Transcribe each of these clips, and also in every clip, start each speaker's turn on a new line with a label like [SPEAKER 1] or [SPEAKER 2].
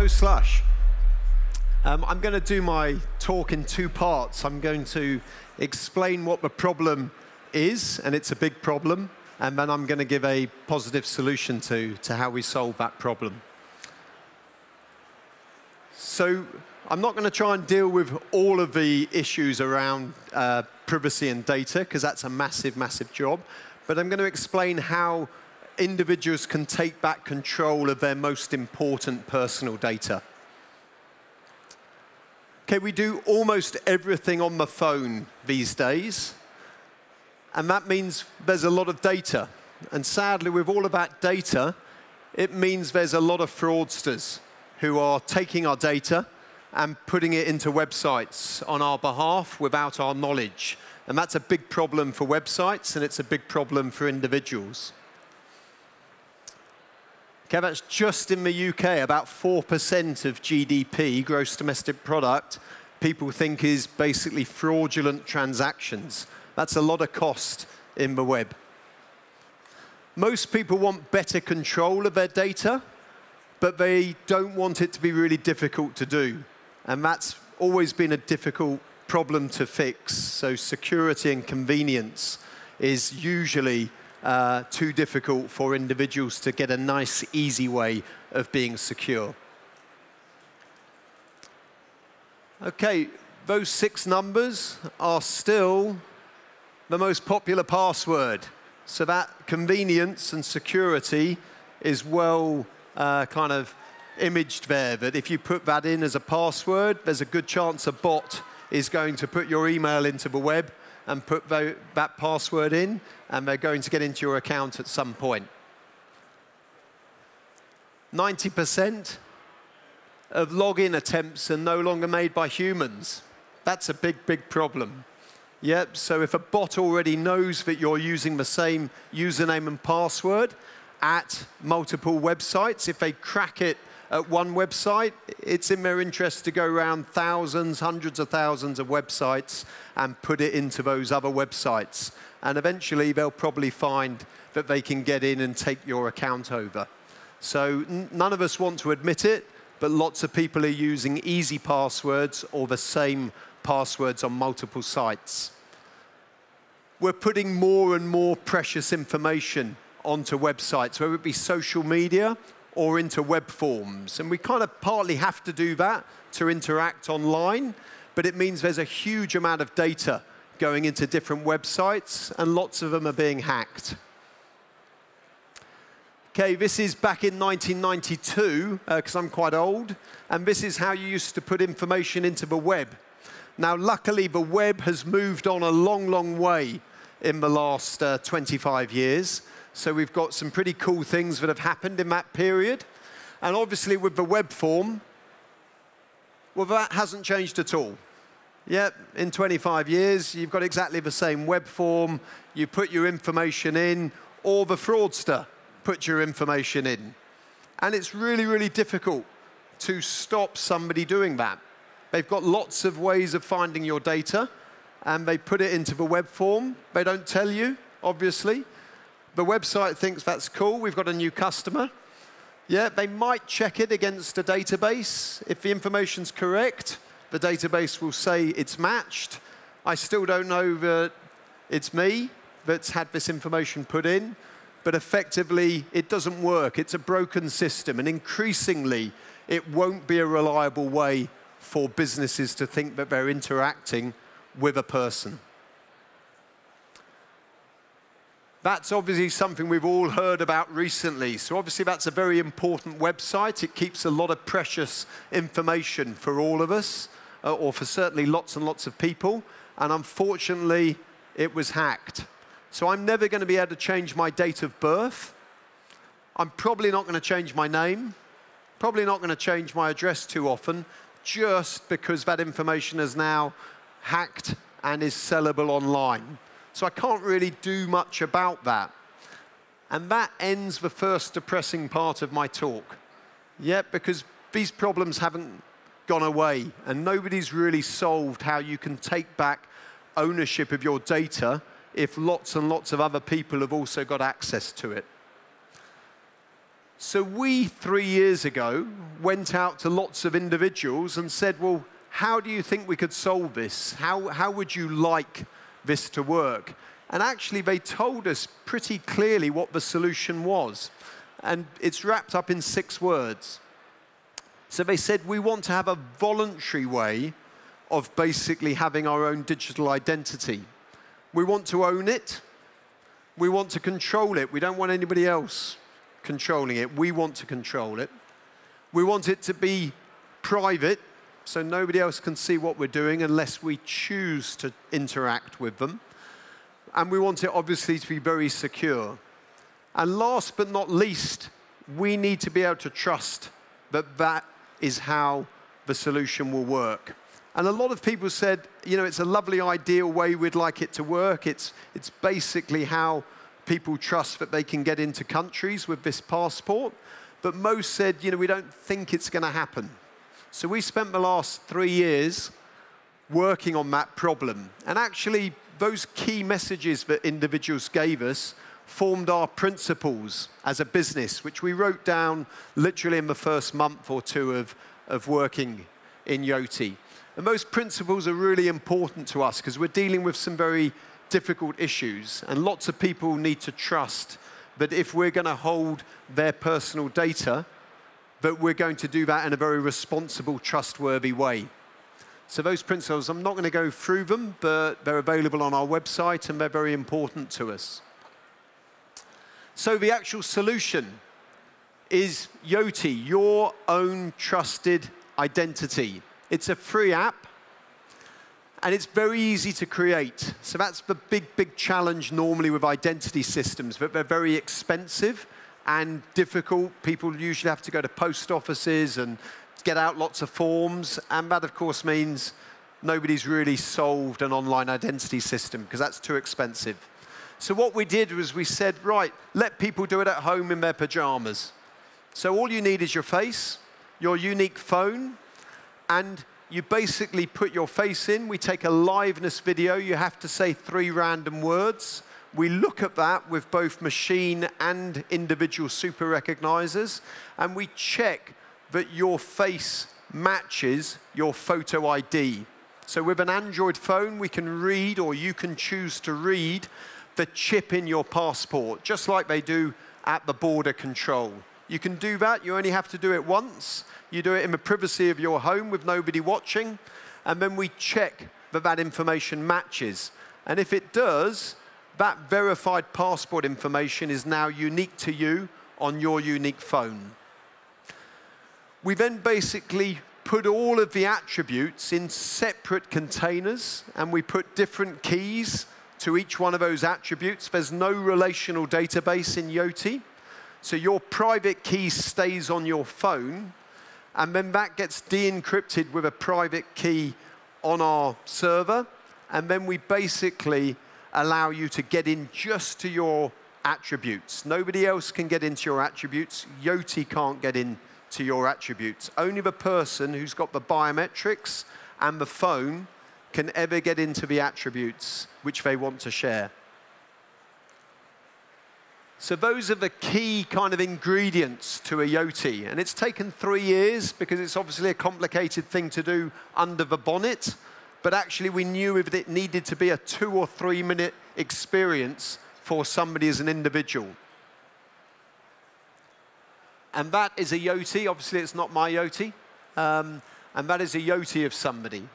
[SPEAKER 1] Hello, Slush. Um, I'm going to do my talk in two parts. I'm going to explain what the problem is, and it's a big problem, and then I'm going to give a positive solution to, to how we solve that problem. So I'm not going to try and deal with all of the issues around uh, privacy and data, because that's a massive, massive job. But I'm going to explain how individuals can take back control of their most important personal data. Okay, we do almost everything on the phone these days, and that means there's a lot of data. And sadly, with all of that data, it means there's a lot of fraudsters who are taking our data and putting it into websites on our behalf without our knowledge. And that's a big problem for websites, and it's a big problem for individuals. Okay, that's just in the UK, about 4% of GDP, gross domestic product, people think is basically fraudulent transactions. That's a lot of cost in the web. Most people want better control of their data, but they don't want it to be really difficult to do. And that's always been a difficult problem to fix. So security and convenience is usually uh, too difficult for individuals to get a nice, easy way of being secure. Okay, those six numbers are still the most popular password. So that convenience and security is well uh, kind of imaged there, that if you put that in as a password, there's a good chance a bot is going to put your email into the web and put that password in, and they're going to get into your account at some point. 90% of login attempts are no longer made by humans. That's a big, big problem. Yep, so if a bot already knows that you're using the same username and password at multiple websites, if they crack it at one website, it's in their interest to go around thousands, hundreds of thousands of websites and put it into those other websites. And eventually, they'll probably find that they can get in and take your account over. So none of us want to admit it, but lots of people are using easy passwords or the same passwords on multiple sites. We're putting more and more precious information onto websites, whether it be social media or into web forms. And we kind of partly have to do that to interact online, but it means there's a huge amount of data going into different websites, and lots of them are being hacked. Okay, this is back in 1992, because uh, I'm quite old, and this is how you used to put information into the web. Now, luckily, the web has moved on a long, long way in the last uh, 25 years. So we've got some pretty cool things that have happened in that period. And obviously with the web form, well, that hasn't changed at all. Yep, in 25 years, you've got exactly the same web form. You put your information in, or the fraudster put your information in. And it's really, really difficult to stop somebody doing that. They've got lots of ways of finding your data, and they put it into the web form. They don't tell you, obviously. The website thinks that's cool, we've got a new customer. Yeah, they might check it against a database. If the information's correct, the database will say it's matched. I still don't know that it's me that's had this information put in, but effectively it doesn't work. It's a broken system, and increasingly it won't be a reliable way for businesses to think that they're interacting with a person. That's obviously something we've all heard about recently. So obviously that's a very important website. It keeps a lot of precious information for all of us, uh, or for certainly lots and lots of people. And unfortunately, it was hacked. So I'm never going to be able to change my date of birth. I'm probably not going to change my name. Probably not going to change my address too often, just because that information is now hacked and is sellable online. So I can't really do much about that. And that ends the first depressing part of my talk. Yeah, because these problems haven't gone away, and nobody's really solved how you can take back ownership of your data if lots and lots of other people have also got access to it. So we, three years ago, went out to lots of individuals and said, well, how do you think we could solve this? How, how would you like this to work? And actually, they told us pretty clearly what the solution was. And it's wrapped up in six words. So they said, we want to have a voluntary way of basically having our own digital identity. We want to own it. We want to control it. We don't want anybody else controlling it. We want to control it. We want it to be private, so nobody else can see what we're doing unless we choose to interact with them. And we want it obviously to be very secure. And last but not least, we need to be able to trust that that is how the solution will work. And a lot of people said, you know, it's a lovely ideal way we'd like it to work. It's, it's basically how people trust that they can get into countries with this passport. But most said, you know, we don't think it's going to happen. So we spent the last three years working on that problem. And actually, those key messages that individuals gave us formed our principles as a business, which we wrote down literally in the first month or two of, of working in Yoti. And those principles are really important to us because we're dealing with some very difficult issues. And lots of people need to trust that if we're going to hold their personal data, that we're going to do that in a very responsible, trustworthy way. So those principles, I'm not going to go through them, but they're available on our website and they're very important to us. So the actual solution is Yoti, your own trusted identity. It's a free app, and it's very easy to create. So that's the big, big challenge normally with identity systems, that they're very expensive and difficult. People usually have to go to post offices and get out lots of forms, and that, of course, means nobody's really solved an online identity system because that's too expensive. So what we did was we said, right, let people do it at home in their pajamas. So all you need is your face, your unique phone, and you basically put your face in. We take a liveness video. You have to say three random words. We look at that with both machine and individual super recognizers, and we check that your face matches your photo ID. So with an Android phone, we can read, or you can choose to read, the chip in your passport, just like they do at the border control. You can do that. You only have to do it once. You do it in the privacy of your home with nobody watching. And then we check that that information matches. And if it does, that verified passport information is now unique to you on your unique phone. We then basically put all of the attributes in separate containers and we put different keys to each one of those attributes. There's no relational database in Yoti. So your private key stays on your phone, and then that gets de-encrypted with a private key on our server, and then we basically allow you to get in just to your attributes. Nobody else can get into your attributes. Yoti can't get into your attributes. Only the person who's got the biometrics and the phone can ever get into the attributes which they want to share. So those are the key kind of ingredients to a Yoti. And it's taken three years because it's obviously a complicated thing to do under the bonnet. But actually we knew that it needed to be a two or three minute experience for somebody as an individual. And that is a Yoti. Obviously it's not my Yoti. Um, and that is a Yoti of somebody.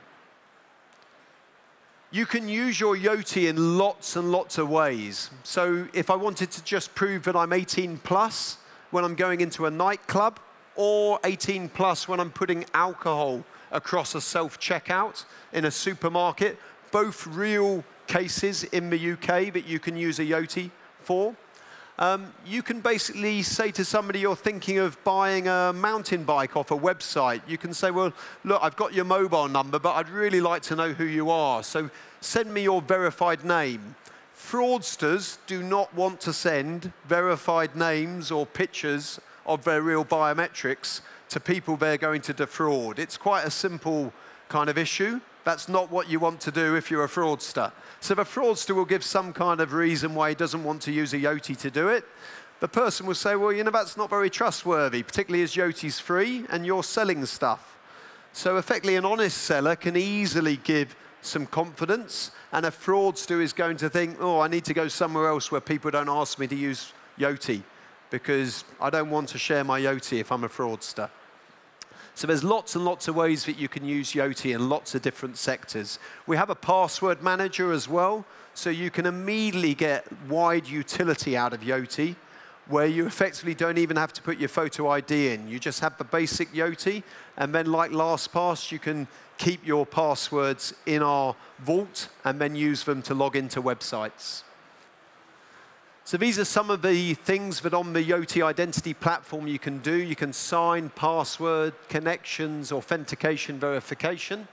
[SPEAKER 1] You can use your Yoti in lots and lots of ways. So if I wanted to just prove that I'm 18 plus when I'm going into a nightclub, or 18 plus when I'm putting alcohol across a self-checkout in a supermarket, both real cases in the UK that you can use a Yoti for. Um, you can basically say to somebody you're thinking of buying a mountain bike off a website, you can say, well, look, I've got your mobile number, but I'd really like to know who you are. So send me your verified name. Fraudsters do not want to send verified names or pictures of their real biometrics to people they're going to defraud. It's quite a simple kind of issue. That's not what you want to do if you're a fraudster. So the fraudster will give some kind of reason why he doesn't want to use a Yoti to do it. the person will say, well, you know, that's not very trustworthy, particularly as Yoti's free and you're selling stuff. So effectively, an honest seller can easily give some confidence, and a fraudster is going to think, oh, I need to go somewhere else where people don't ask me to use Yoti because I don't want to share my Yoti if I'm a fraudster. So there's lots and lots of ways that you can use Yoti in lots of different sectors. We have a password manager as well, so you can immediately get wide utility out of Yoti, where you effectively don't even have to put your photo ID in. You just have the basic Yoti, and then like LastPass, you can keep your passwords in our vault and then use them to log into websites. So these are some of the things that on the Yoti identity platform you can do. You can sign, password, connections, authentication, verification.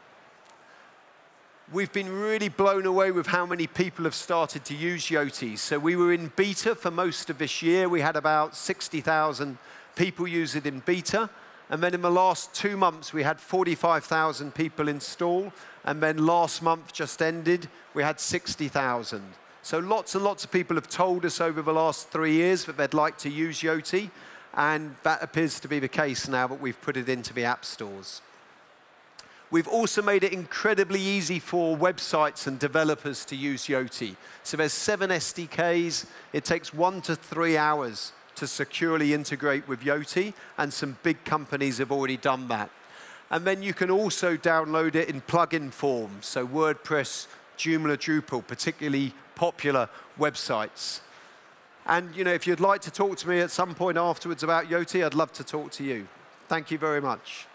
[SPEAKER 1] We've been really blown away with how many people have started to use Yoti. So we were in beta for most of this year. We had about 60,000 people use it in beta. And then in the last two months, we had 45,000 people install. And then last month just ended, we had 60,000. So lots and lots of people have told us over the last three years that they'd like to use Yoti, and that appears to be the case now that we've put it into the app stores. We've also made it incredibly easy for websites and developers to use Yoti. So there's seven SDKs. It takes one to three hours to securely integrate with Yoti, and some big companies have already done that. And then you can also download it in plugin form, so WordPress, Joomla, Drupal, particularly popular websites. And you know, if you'd like to talk to me at some point afterwards about Yoti, I'd love to talk to you. Thank you very much.